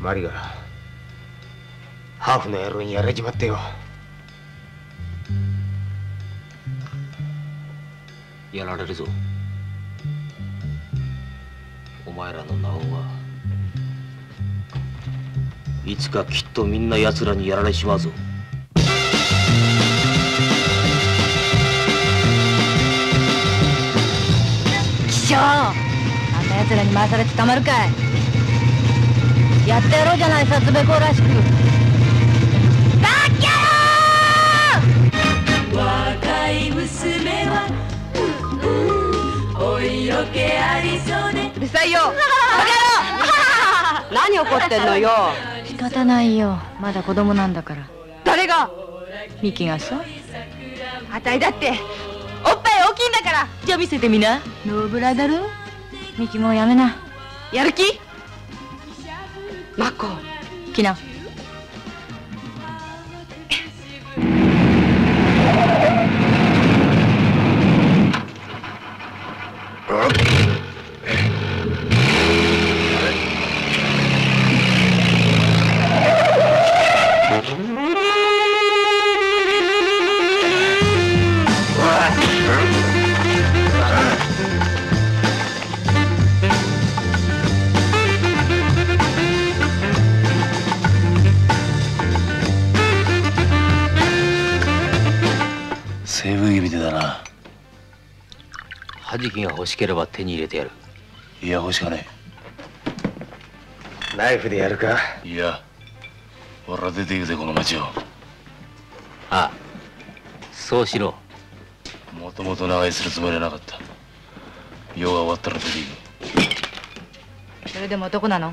マリがハーフの野郎にやられちまってよ。やられるぞ。前らの名はいつかきっとみんな奴らにやられしまうぞ。貴重あんな奴らに回されてたまるかい。やってやろうじゃない殺べこらしく。でうるさい よ。何怒ってんのよ。仕方ないよ。まだ子供なんだから。誰が？ミキがさ。あたいだっておっぱい大きいんだから。じゃあ見せてみな。ノーブラだろミキもうやめな。やる気？マコ。来な西部指でだな弾きが欲しければ手に入れてやる。いや欲しかねナイフでやるか？えいや俺は出て行くぜこの町を。ああそうしろ。もともと長居するつもりはなかった。用が終わったら出て行く。それでも男なの？